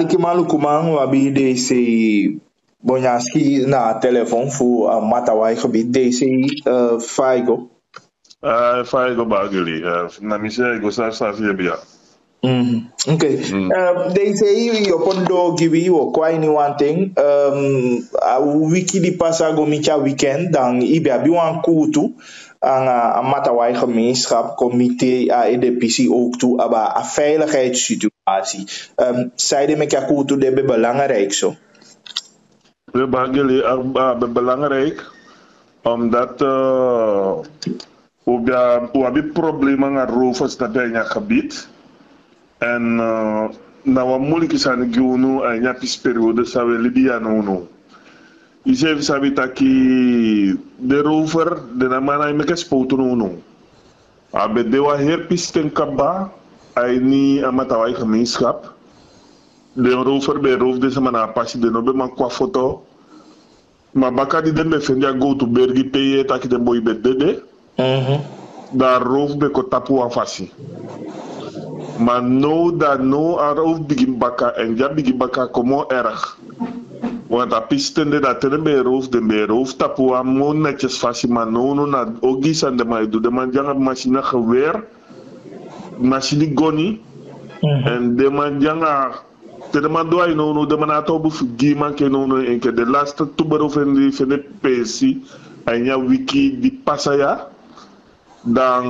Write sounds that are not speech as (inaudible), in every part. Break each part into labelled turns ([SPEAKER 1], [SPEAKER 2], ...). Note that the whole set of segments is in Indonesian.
[SPEAKER 1] aliki malu kumang wabi se bonyaski na telefoon fu uh, matawai gebied DC uh, Faigo.
[SPEAKER 2] Uh, Faigo bagili. Uh, na mise go sa sa si bia.
[SPEAKER 1] Mm. Okay. Mm. Uh, they say yo pondo gibi wo kwai ni one thing. Um, a wiki di pasa go micha weekend dan ibe abi wan kutu aan, uh, matawai gemeenschap, comité a EDPC ook toe, aber a veiligheidssituatie. Um, Zeiden met Jakutu de belangrijk zo.
[SPEAKER 2] We bagili are belangrijk omdat we hebben problemen met rovers dat in het gebied. En uh, na wa moeilijk is aan a nya pis periode sa we Libya no no. Ise sabi taki de rover de na mana me kes poutu no. Abe de wa her pis ten kaba ay ni amata wa gemeenschap. de rover be roof de sama na pasi de no be man kwa foto ma bakadi den be fendi a go to bergi peye taki de boy be dede da roof be ko tapu a fasi ma no da no a roof bigi baka en ja bigi baka komo erg want a pisten de da tere be roof de be roof tapu a mo netjes fasi ma no no na ogis an de ma do de man janga machine geweer machine goni
[SPEAKER 1] Mhm.
[SPEAKER 2] en de man janga te de man do ay no no de man ato bu gi man ke no no en ke de last tubero fendi fende pesi ay nya wiki di pasaya dan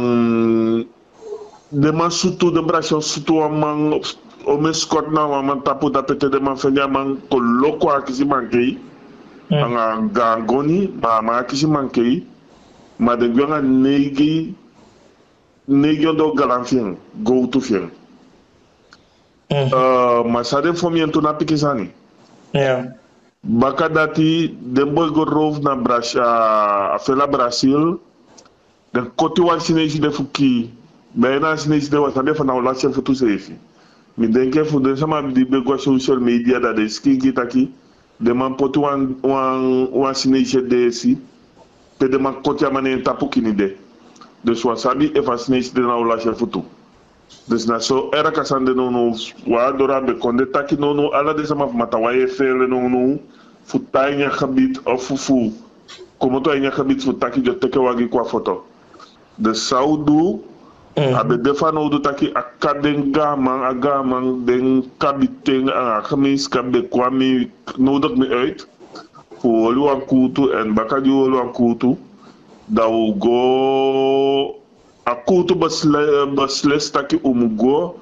[SPEAKER 2] de man sutu de brasio sutu man o me skot na wa man tapu da pete de man fendi man ko loko akisi man kei
[SPEAKER 1] Mm.
[SPEAKER 2] anga gangoni ma ma akisi man kei ma de gwanga negi negi ondo galanfien go to fien
[SPEAKER 1] Mhm.
[SPEAKER 2] uh, masade fomiento na pikisani
[SPEAKER 1] Ja.
[SPEAKER 2] baka dati den boy go rov na Bras a fela Brasil den koti wan sinesi de fuki bayna sinesi de wasa de fana wala chef tu sefi mi den ke fu den sama di be go social media da de ski kitaki de man poti wan wan wan sinesi de si pe de man koti amane tapu kini de. De so sabi e fa sinesi de na wala chef tu Dus na so era kasande no no wa dora be konde taki no no ala de sama mata wa e fele no no fu tanya gebied of fu fu como to nya gebied fu taki jo teke wagi kwa foto. De saudu Mm. aɓe defanoɗo taki akka den gaman a gaman den kabiten a kamis kamɓe kwami nodak mi uit fu wolu wan kuutu en bakadi wolu wan kuutu daw go a kuutu basles taki umu go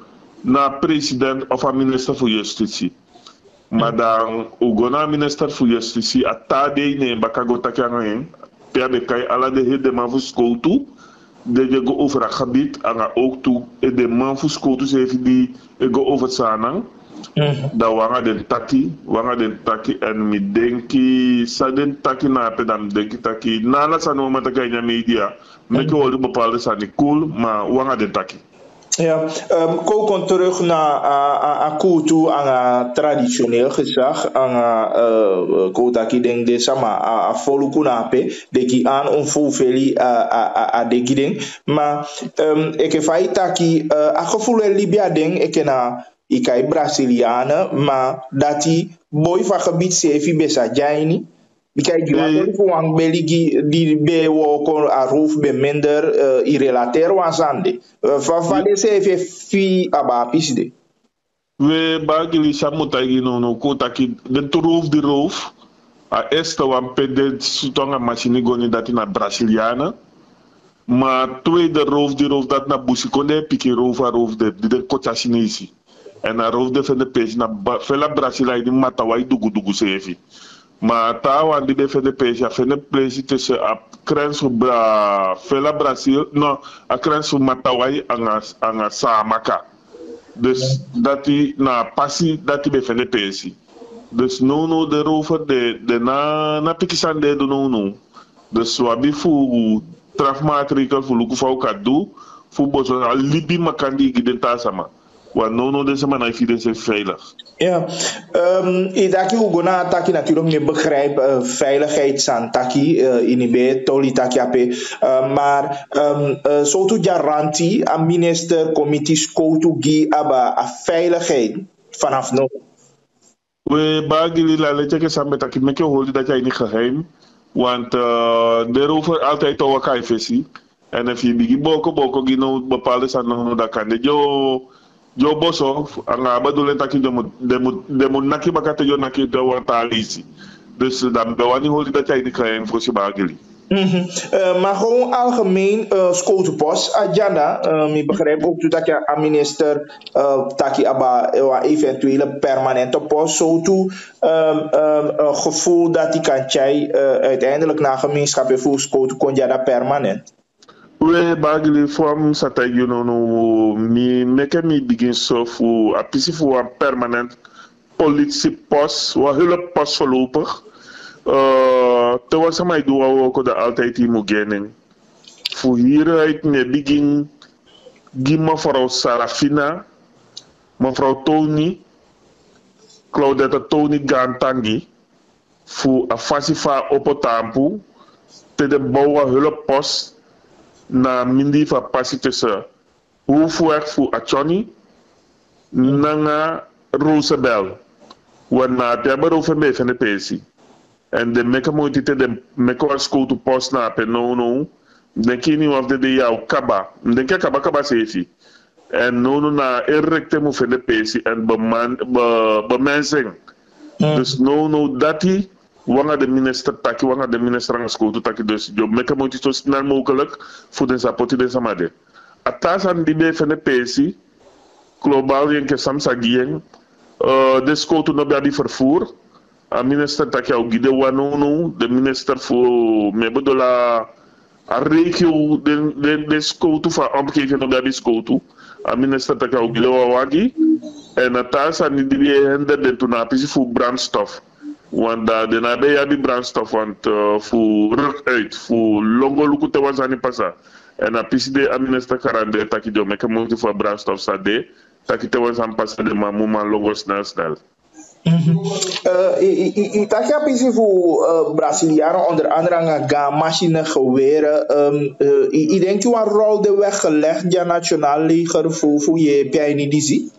[SPEAKER 2] na president of a minister fu justitie ma dan u go na minister fu justitie a ta tadei ne bakago taki a ŋayen pe aɓe kai ala de hedema fu skoutu De go over a gebied anga ook toe. E de man toe ze heeft die e go over sanang.
[SPEAKER 1] Mhm.
[SPEAKER 2] da wanga den taki wanga den taki en mi denki sa den taki na pe dan denki taki na la sa no mata kay nya media me ko wol bepaalde sa ni cool ma wanga den taki
[SPEAKER 1] Ja, um, kokon terug naar uh, Akutu aan traditioneel gezag aan uh, kota ki ding de sama a folu kunape de ki aan on fu feli a de ding maar ik fai taki uh, a gevoel in Libya ding ik na ikai Brazilianen maar dat die boy van gebied sefi besa jaini Kijk, je mm. Beligi die bij elkaar aruf bij minder uh, irrelateer was aan de. Van van de CV fi abapisde.
[SPEAKER 2] We bagili samutagi no no kotaki de troef de roof. A este wan pede sutonga machine goni dat na Braziliana. Maar tweede roof de roof dat na Busikone piki roof a roof de de kota Chinesi. En a roof de van de page na vela Brasilia in matawai dugu dugu sevi. ma ta wandi be fede pesi a fene plesi te se a kren su bra fela brasil no a kren su matawai anga anga samaka des dati na pasi dati be fene pesi des no no de rover de de na na pikisan de do no no dus wabi fu trafmatrikal fu luku fau kadu fu bozo libi makandi gidenta sama Wa no no de sama na evidence veilig.
[SPEAKER 1] Ja, um, idaki ugona taki natuurlijk meer begrijp uh, veiligheid aan taki uh, in ibe toli taki ape uh, maar um, uh, so tu garantie aan minister committee scotu gi aba a veiligheid vanaf no
[SPEAKER 2] We bagili la leche ke sambe taki meke holdi dat jij niet geheim. Want uh, daarover altijd over kaifesi. En if je bigi boko boko gino bepaalde san no da kan de jo jo boso anga badule taki demo demo demo naki bakate jo naki do wanta alisi. Dus dan bewani holdi dat jij niet geheim voor je bagili.
[SPEAKER 1] Mm -hmm. uh, maar gewoon algemeen, uh, Scotenbos, agenda. Uh, ik begrijp ook dat je aan minister uh, Taki Abba uh, eventuele permanente post zo toe um, um, gevoel dat die kan jij uiteindelijk naar gemeenschap en voor Scoten kon je dat permanent.
[SPEAKER 2] We bagle fwam sata yon nou nou mi meke mi bigin sof ou apisif ou an permanent wa hele voorlopig. Uh, terwijl ze mij doen, we ook altijd in Fu Voor it ne begin, die mevrouw Sarafina, mevrouw Tony, Claudette Tony Gantangi, voor afasifa op het te de bouwen hulppost na mindi fa pasi te sa wu fu ek fu achoni na nga rusa bel. Wana te abaro fe me fe ne pesi. And the meka mo tite de meko school to post na pe no no de kini of the day au kaba. De ke kaba kaba sefi. En no no na erecte mo fe ne pesi. And be man be, be mensing mm. dus no no dati wanga de minister taki wanga de minister school to taki dus jo meka moiti zo snel mogelijk voor de sapoti de samade. Atas aan die be fende pesi. Global yen ke samsa gien. Uh, de to no be adi vervoer a minister taki au gide wanunu de minister fu mebo do la a regio de de de skoutu fa omgeving no gabi skoutu a minister taki au gide wawagi en a tasa ni dibi hende de pisi fu brandstof wanda de na be yabi brandstof want uh, fu ruk uit fu longo luku te wanzani pasa en a pisi de a minister karande taki do meke monti fu brandstof sa de taki te wanzan pasa de ma muma longo snel snel
[SPEAKER 1] Uh, ik dacht ja, precies voor uh, Brazilianen, onder andere aan gaan machine geweren. Um, uh, ik denk je een rol de weg gelegd, ja, nationaal leger, voor, voor je zie?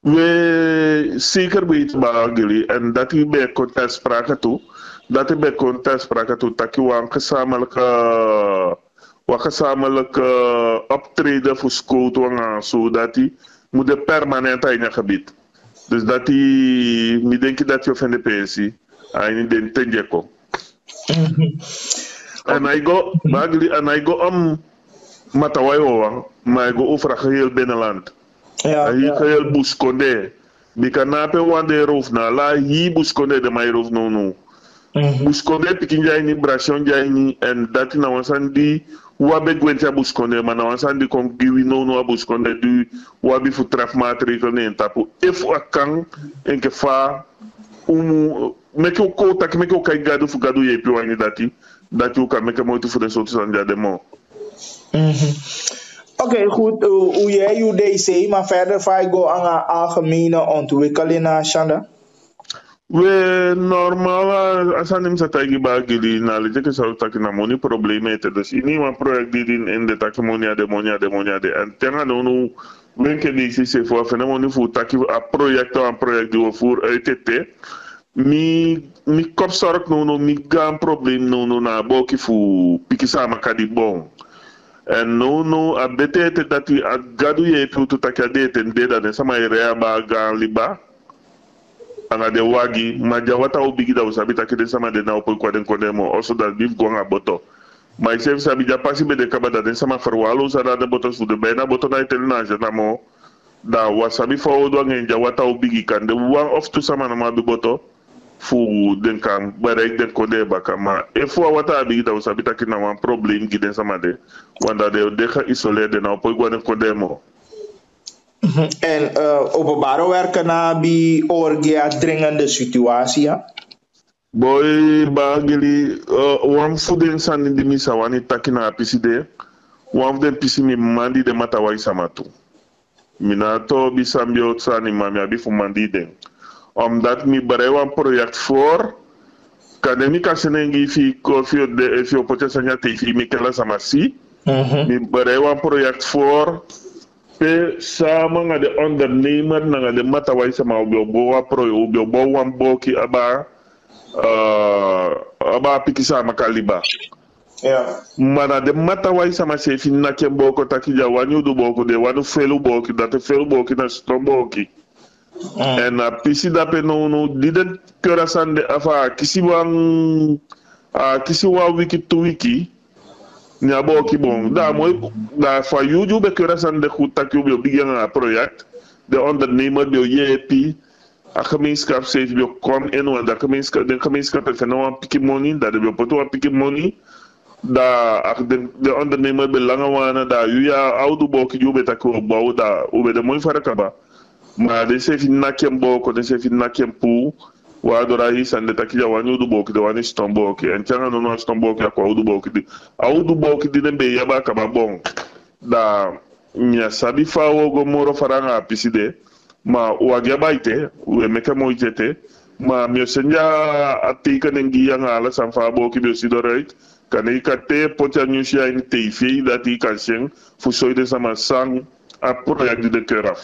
[SPEAKER 2] We zeker weten bagili en dat u bij contest sprake toe, dat u bij contest sprake toe, dat u een gezamenlijke, een gezamenlijke optreden voor school toe zodat u moet permanent in je gebied. Dus dat die, mi denk dat je van de pensie, den tenjeko. En (laughs) hij go, bagli, en hij go om matawai hoor, maar hij go over geheel binnenland.
[SPEAKER 1] Yeah,
[SPEAKER 2] yeah.
[SPEAKER 1] Ayi
[SPEAKER 2] kayel buskode. Bika nape wande rof na la, yi buskode de may rof nou nou. Mm -hmm. Buskode pikin jayni, brasyon jayni, en dati na wansan di, wabe gwenti a buskode, man na wansan di kon giwi nou nou a buskode di, wabi fu traf matri kone en tapu. E fu akang, enke fa, umu, meke ou koutak, meke ou kai gadu fu gadu yepi wani dati, dati ou ka meke mouti fu de soti sanja de mou. Mm -hmm.
[SPEAKER 1] Oké, goed. Uh, hoe jij UDC, maar verder ga ik aan de algemene ontwikkelingen, Shanda.
[SPEAKER 2] We normal asan nim sa tagi bagili na le ke sa taki na moni probleme te dus ini ma project di din in de taki moni ade moni ade moni ade en tenga no no men ke di si se fo fena moni fu taki a project a project di fur ETT mi mi kop sorok no no mi gam problem no no na boki fu piki sama kadi bon en no a bete te dati a gadu ye tu tu taki ade te ndeda de sama area ba gan liba. Anga de wagi maja wata o bigi da usabi ta kede sama de na o kwa den kode mo also that beef go nga boto my chef sabi ja pasi be de kaba da den sama farwalo sa da boto su de be na boto na itel na jana mo da wasabi fo o do ngen ja wata o bigi kan. De one of to sama na ma be boto fu den kan bare den kode ba kama e fu wata bigi da usabi ta kina wan problem gi den sama de. Wanda de de ka isolé de na o kwa den kode mo. (laughs)
[SPEAKER 1] En uh, openbare werken na bij orgia dringende situatie. Ja?
[SPEAKER 2] boy bagili uh, wan fuden sani di misa wani apisi de. Wan fuden pisi mi mandi de mata wai samatu mina to bi sambio sani mami abi fu mandi den om dat mi bare wan project for kade mi kasenengi fi ko fi de fi opote sanya te fi mi kala sama si mi bare wan project for pe sama nga de ondernemer na nga de matawai sama ubio boa pro ubio boa boki aba uh, aba piki sama kaliba.
[SPEAKER 1] Yeah.
[SPEAKER 2] mana de matawai sama sefi na ken boko takija wani du boko de wani felu boki date felu boki na stom boki
[SPEAKER 1] Mm.
[SPEAKER 2] En a pisi dape no no diden kera sande afa kisi wang a kisi wa wiki tu wiki. Ni abo ki bon da moy da fa yuju be kera sande khuta ki be bigen a project. De ondernemer be yepi. A kamis kap se be kom en wa da ka de kamis ka pe no a piki money da de be poto a piki money da ak de de ondernemer be langa wana da yuya audu bo ki jube takko bo da ube de moy faraka ba ma de se fin nakem boko de se fin nakem pu wa do ra hi sande takija wani udu boki de wani ston boki. En tanga no no ston boki akwa udu boki di. A udu boki di ne be yaba kaba bon. Da nya sabi fa wo go moro faranga piside ma wa gya baite we meke mo jete ma mi senja ati ka nengi yang ala san fa boki be sido right kana ikate pocha te in teifi dati kan sen fu soide sama sang a di de keraf